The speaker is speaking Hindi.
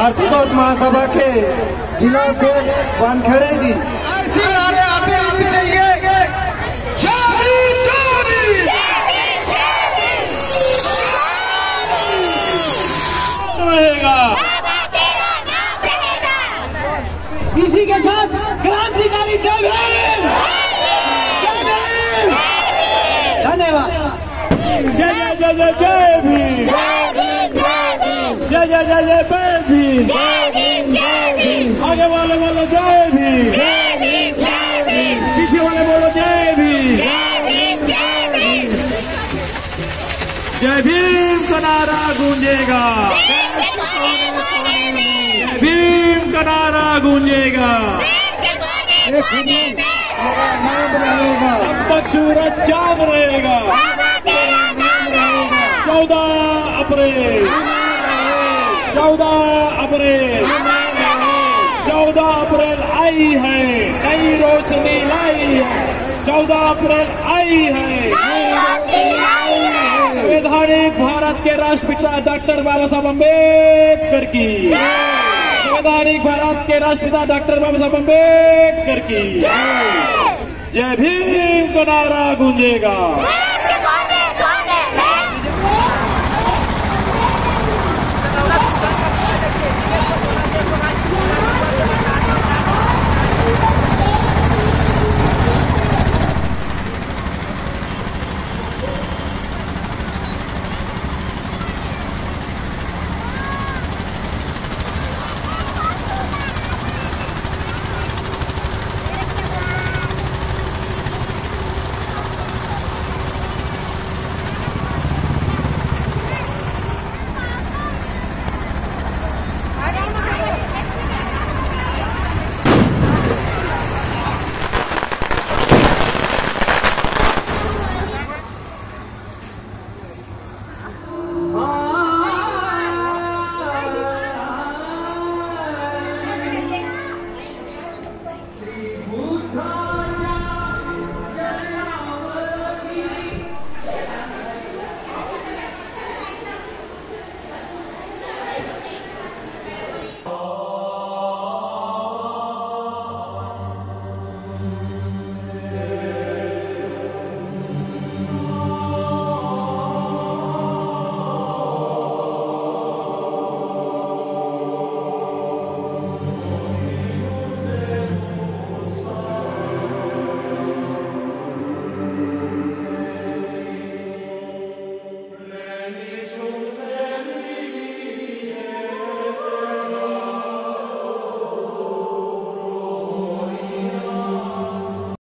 भारतीय बौद्ध महासभा के जिला अध्यक्ष वानखेड़े जी ऐसे नारे आते आते चाहिए चोरी चोरी रहेगा इसी के साथ क्रांतिकारी जय भीम जय भीम धन्यवाद जय जय जय जय जय भीम जय जय जय जय भीम आगे वाले बोलो जय भीम पीछे वाले बोलो जय भीम जय भीम का नारा गूंजेगा। भीम का नारा गूंजेगा। सूरज चाँद रहेगा। चौदह अप्रैल। चौदह अप्रैल। चौदह अप्रैल आई है। नई रोशनी लाई है। चौदह अप्रैल आई है। संवैधानिक भारत के राष्ट्रपिता डॉक्टर बाबा साहब अंबेडकर की। संवैधानिक भारत के राष्ट्रपिता डॉक्टर बाबा साहब अंबेडकर की। जय भीम का नारा गूंजेगा।